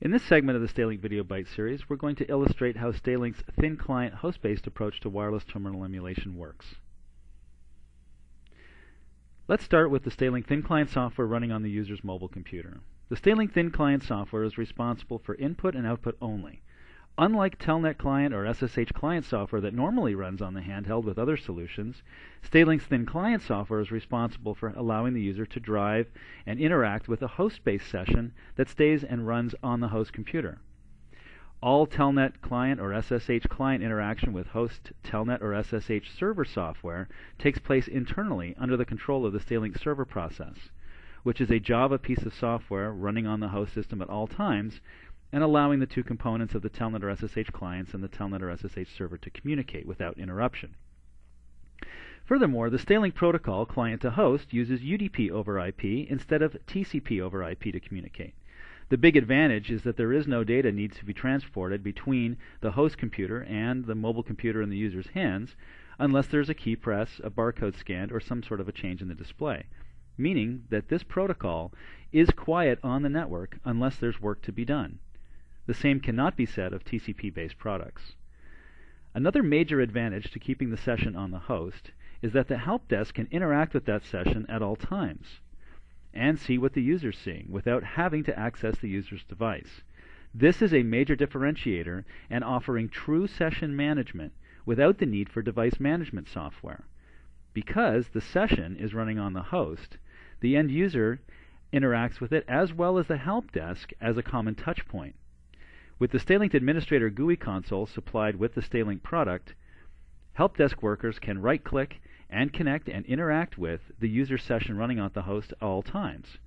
In this segment of the Stay-Linked Video Byte series, we're going to illustrate how Stay-Linked's thin client host-based approach to wireless terminal emulation works. Let's start with the Stay-Linked Thin Client software running on the user's mobile computer. The Stay-Linked Thin Client software is responsible for input and output only. Unlike Telnet Client or SSH Client software that normally runs on the handheld with other solutions, Stay-Linked's Thin Client software is responsible for allowing the user to drive and interact with a host-based session that stays and runs on the host computer. All Telnet Client or SSH Client interaction with host Telnet or SSH server software takes place internally under the control of the Stay-Linked server process, which is a Java piece of software running on the host system at all times and allowing the two components of the Telnet or SSH clients and the Telnet or SSH server to communicate without interruption. Furthermore, the Stay-Linked protocol, client to host, uses UDP over IP instead of TCP over IP to communicate. The big advantage is that there is no data needs to be transported between the host computer and the mobile computer in the user's hands unless there's a key press, a barcode scanned, or some sort of a change in the display. Meaning that this protocol is quiet on the network unless there's work to be done. The same cannot be said of TCP-based products. Another major advantage to keeping the session on the host is that the help desk can interact with that session at all times and see what the user's seeing without having to access the user's device. This is a major differentiator and offering true session management without the need for device management software. Because the session is running on the host, the end user interacts with it as well as the help desk as a common touch point. With the Stay-Linked Administrator GUI console supplied with the Stay-Linked product, help desk workers can right-click and connect and interact with the user session running on the host at all times,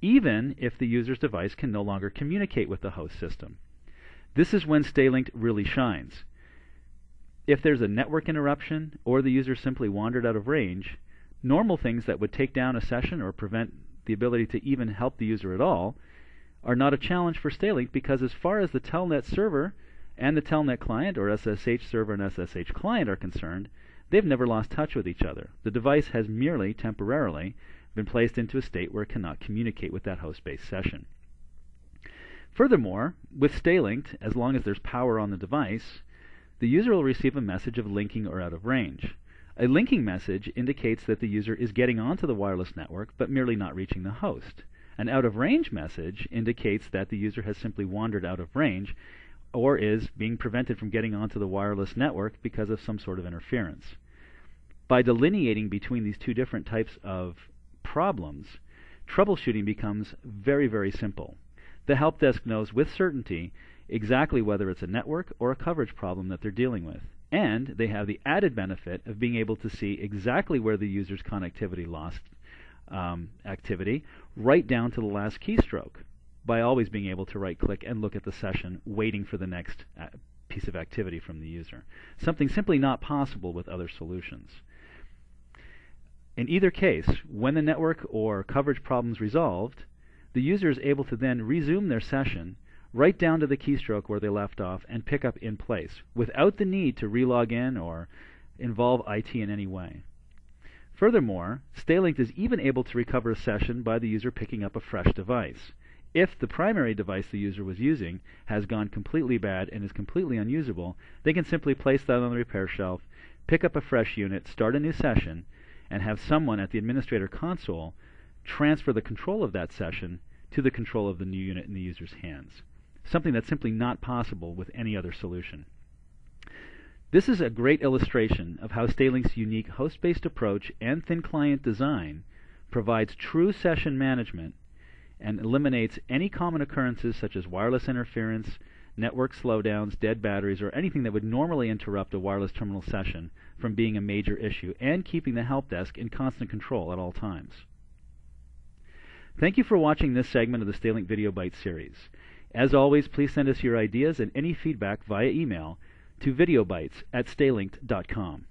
even if the user's device can no longer communicate with the host system. This is when Stay-Linked really shines. If there's a network interruption or the user simply wandered out of range, normal things that would take down a session or prevent the ability to even help the user at all are not a challenge for Stay-Linked because as far as the Telnet server and the Telnet client or SSH server and SSH client are concerned, they've never lost touch with each other. The device has merely temporarily been placed into a state where it cannot communicate with that host-based session. Furthermore, with Stay-Linked, as long as there's power on the device, the user will receive a message of linking or out of range. A linking message indicates that the user is getting onto the wireless network but merely not reaching the host. An out of range message indicates that the user has simply wandered out of range or is being prevented from getting onto the wireless network because of some sort of interference. By delineating between these two different types of problems, troubleshooting becomes very, very simple. The help desk knows with certainty exactly whether it's a network or a coverage problem that they're dealing with. And they have the added benefit of being able to see exactly where the user's connectivity lost um, activity right down to the last keystroke by always being able to right click and look at the session waiting for the next uh, piece of activity from the user. Something simply not possible with other solutions. In either case, when the network or coverage problem is resolved, the user is able to then resume their session right down to the keystroke where they left off and pick up in place without the need to relog in or involve IT in any way. Furthermore, Stay-Linked is even able to recover a session by the user picking up a fresh device. If the primary device the user was using has gone completely bad and is completely unusable, they can simply place that on the repair shelf, pick up a fresh unit, start a new session, and have someone at the administrator console transfer the control of that session to the control of the new unit in the user's hands. Something that's simply not possible with any other solution. This is a great illustration of how Stay-Linked's unique host-based approach and thin client design provides true session management and eliminates any common occurrences such as wireless interference, network slowdowns, dead batteries, or anything that would normally interrupt a wireless terminal session from being a major issue, and keeping the help desk in constant control at all times. Thank you for watching this segment of the Stay-Linked Video Byte series. As always, please send us your ideas and any feedback via email to videobytes at staylinked.com.